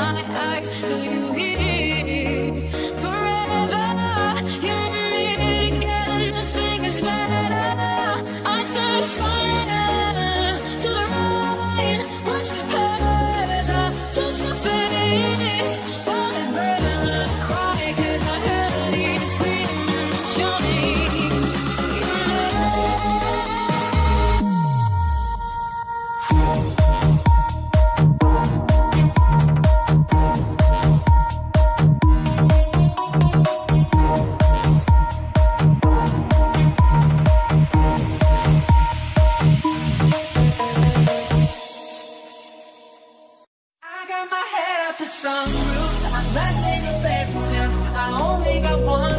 my eyes. Do you hear? sunroof. I'm not saying fairy tale. I only got one.